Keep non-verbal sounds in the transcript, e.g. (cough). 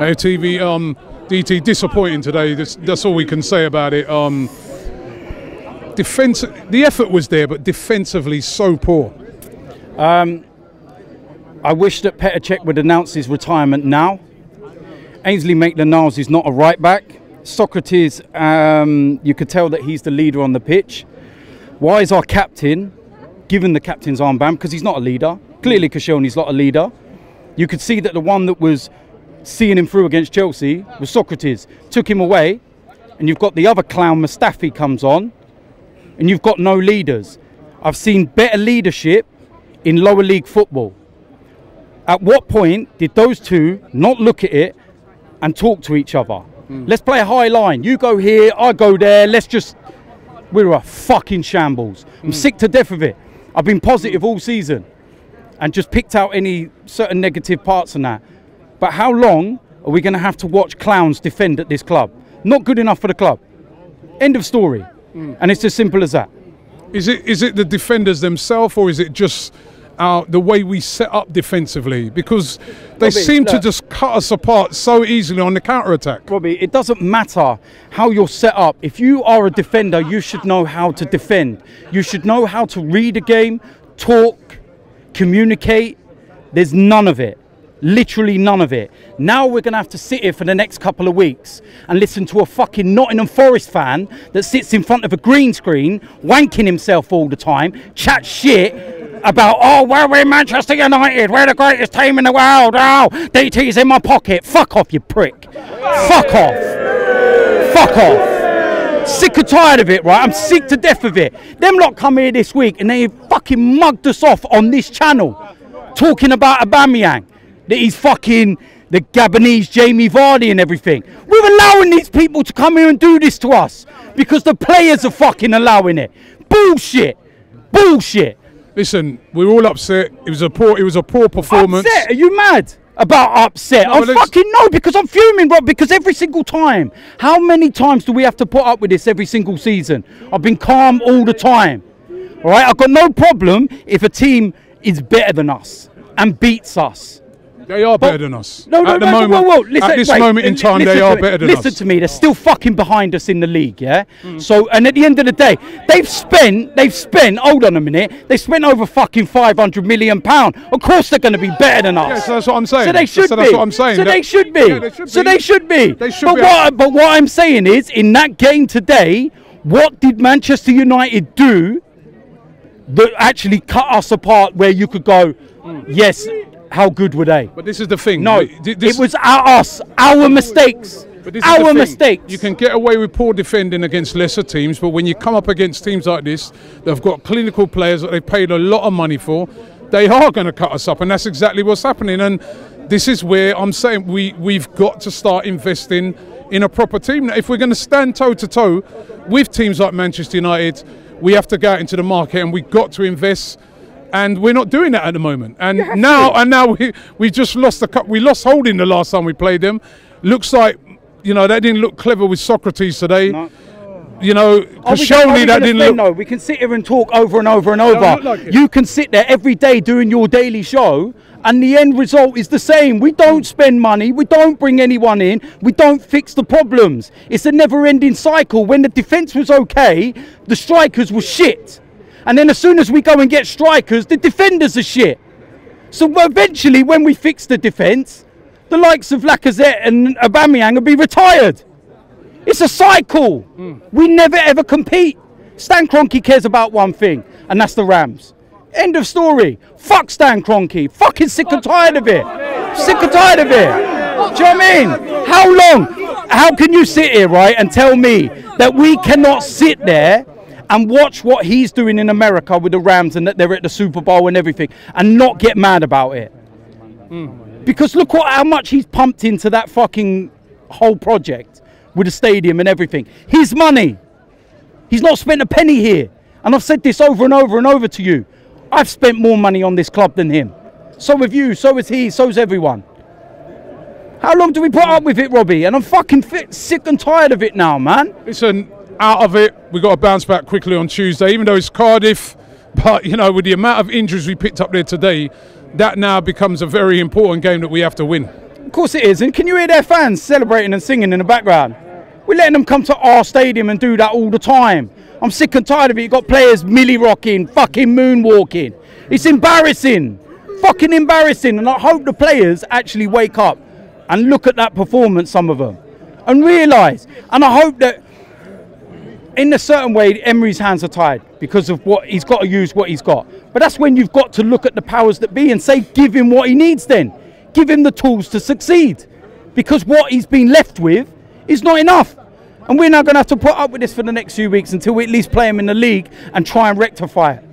Hey, TV, um, DT, disappointing today. That's, that's all we can say about it. Um, defense, the effort was there, but defensively so poor. I wish that Petr Cech would announce his retirement now. Ainsley Maitland-Niles is not a right back. Sokratis, um, you could tell that he's the leader on the pitch. Why is our captain given the captain's armband? Because he's not a leader. Clearly, Koscielny's not a leader. You could see that the one that was seeing him through against Chelsea was Sokratis. Took him away, and you've got the other clown, Mustafi, comes on, and you've got no leaders. I've seen better leadership in lower league football. At what point did those two not look at it and talk to each other? Hmm. Let's play a high line. You go here, I go there. Let's just. We're a fucking shambles. I'm hmm. sick to death of it. I've been positive all season and just picked out any certain negative parts in that. But how long are we going to have to watch clowns defend at this club? Not good enough for the club. End of story. And it's as simple as that. Is it is it the defenders themselves, or is it just uh, the way we set up defensively? Because they Robbie, seem to just cut us apart so easily on the counter attack. Robbie, it doesn't matter how you're set up. If you are a defender, you should know how to defend. You should know how to read a game, talk, communicate. There's none of it. Literally none of it. Now we're going to have to sit here for the next couple of weeks and listen to a fucking Nottingham Forest fan that sits in front of a green screen, wanking himself all the time, chat shit about, oh, well, we're Manchester United, we're the greatest team in the world, oh, DT's in my pocket. Fuck off, you prick. Fuck off. Fuck off. Sick and tired of it, right? I'm sick to death of it. Them lot come here this week and they fucking mugged us off on this channel talking about Aubameyang, that he's fucking the Gabonese Jamie Vardy and everything. We're allowing these people to come here and do this to us because the players are fucking allowing it. Bullshit. Bullshit. Listen, we're all upset. It was a poor. It was a poor performance. Upset? Are you mad? About upset? No, I fucking know because I'm fuming, Rob. Because every single time, how many times do we have to put up with this every single season? I've been calm all the time. All right, I've got no problem if a team is better than us and beats us. They are better than us. No, no, at the no, moment, whoa, whoa, listen, at this wait, moment in time, they are better than listen us. Listen to me, they're still fucking behind us in the league, yeah. Mm. So, and at the end of the day, they've spent, they've spent. Hold on a minute, they spent over fucking five hundred million pound. Of course, they're going to be better than us. Yeah, so that's what I'm saying. So they should So be. that's what I'm saying. So they should be. Yeah, they should So be. they should be. They should but be. What, but what I'm saying is, in that game today, what did Manchester United do that actually cut us apart? Where you could go, yes, how good were they? But this is the thing. No, this- it was our, us, our mistakes, But this our mistakes. You can get away with poor defending against lesser teams, but when you come up against teams like this, they've got clinical players that they paid a lot of money for. They are going to cut us up, and that's exactly what's happening. And this is where I'm saying we we've got to start investing in a proper team. If we're going to stand toe to toe with teams like Manchester United, we have to go out into the market, and we've got to invest. And we're not doing that at the moment. And now, and now we we just lost the cup. We lost Holding the last time we played them. Looks like you know that didn't look clever with Sokratis today. No. You know, Koscielny that didn't look. No, we can sit here and talk over and over and over. like you can sit there every day doing your daily show, and the end result is the same. We don't spend money. We don't bring anyone in. We don't fix the problems. It's a never-ending cycle. When the defence was okay, the strikers were shit, and then as soon as we go and get strikers, the defenders are shit. So eventually, when we fix the defence, the likes of Lacazette and Aubameyang will be retired. It's a cycle. Hmm. We never ever compete. Stan Kroenke cares about one thing, and that's the Rams. End of story. Fuck Stan Kroenke. Fucking sick and tired of it. Sick and tired of it. Do you know what I mean? How long? How can you sit here, right, and tell me that we cannot sit there and watch what he's doing in America with the Rams and that they're at the Super Bowl and everything and not get mad about it? Hmm. Because look what how much he's pumped into that fucking whole project with the stadium and everything. His money. He's not spent a penny here. And I've said this over and over and over to you. I've spent more money on this club than him. So have you, so has he, so's everyone. How long do we put up with it, Robbie? And I'm fucking fit, sick and tired of it now, man. Listen, out of it, we've got to bounce back quickly on Tuesday, even though it's Cardiff. (laughs) But, you know, with the amount of injuries we picked up there today, that now becomes a very important game that we have to win. Of course it is. And can you hear their fans celebrating and singing in the background? We're letting them come to our stadium and do that all the time. I'm sick and tired of it. You've got players milly rocking, fucking moonwalking. It's embarrassing. Fucking embarrassing. And I hope the players actually wake up and look at that performance, some of them, and realise. And I hope that in a certain way, Emery's hands are tied because of what he's got to use what he's got. But that's when you've got to look at the powers that be and say, give him what he needs then. Give him the tools to succeed. Because what he's been left with is not enough. And we're now going to have to put up with this for the next few weeks until we at least play him in the league and try and rectify it.